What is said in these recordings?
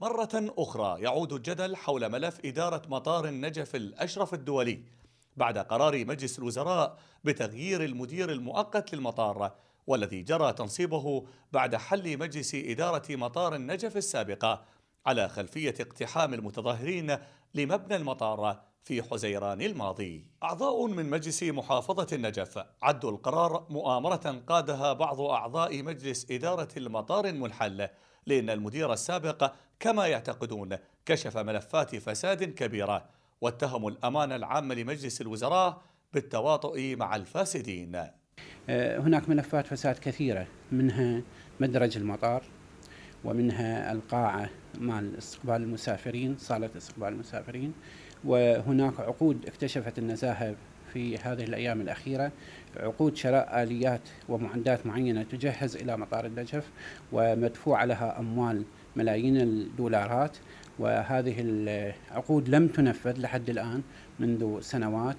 مرة أخرى يعود الجدل حول ملف إدارة مطار النجف الأشرف الدولي بعد قرار مجلس الوزراء بتغيير المدير المؤقت للمطار والذي جرى تنصيبه بعد حل مجلس إدارة مطار النجف السابقة على خلفية اقتحام المتظاهرين لمبنى المطار. في حزيران الماضي. أعضاء من مجلس محافظة النجف عدوا القرار مؤامرة قادها بعض أعضاء مجلس إدارة المطار المنحل لأن المدير السابق كما يعتقدون كشف ملفات فساد كبيرة واتهموا الأمانة العامة لمجلس الوزراء بالتواطؤ مع الفاسدين. آه، هناك ملفات فساد كثيرة منها مدرج المطار ومنها القاعة مال استقبال المسافرين صالة استقبال المسافرين. وهناك عقود اكتشفت النزاهة في هذه الأيام الأخيرة عقود شراء آليات ومعدات معينة تجهز إلى مطار النجف ومدفوع لها أموال ملايين الدولارات. وهذه العقود لم تنفذ لحد الآن منذ سنوات.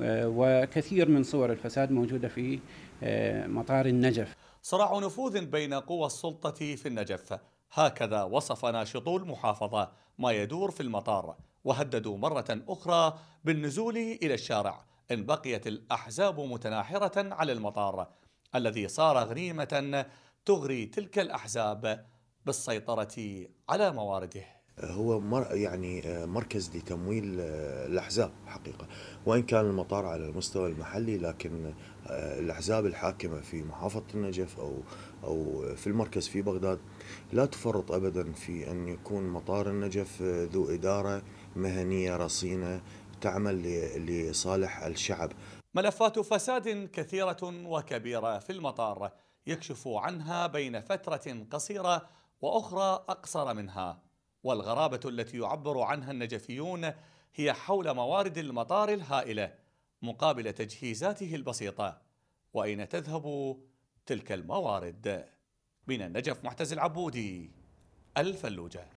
وكثير من صور الفساد موجودة في آه، مطار النجف. صراع نفوذ بين قوى السلطة في النجف. هكذا وصف ناشطو المحافظة ما يدور في المطار وهددوا مرة أخرى بالنزول إلى الشارع إن بقيت الأحزاب متناحرة على المطار الذي صار غنيمة تغري تلك الأحزاب بالسيطرة على موارده هو مر يعني مركز لتمويل الأحزاب حقيقة وإن كان المطار على المستوى المحلي لكن الأحزاب الحاكمة في محافظة النجف أو أو في المركز في بغداد لا تفرط ابدا في أن يكون مطار النجف ذو إدارة مهنية رصينة تعمل لصالح الشعب. ملفات فساد كثيرة وكبيرة في المطار يكشف عنها بين فترة قصيرة وأخرى أقصر منها. والغرابة التي يعبر عنها النجفيون هي حول موارد المطار الهائلة مقابل تجهيزاته البسيطة وأين تذهب تلك الموارد؟ من النجف محتز العبودي الفلوجة.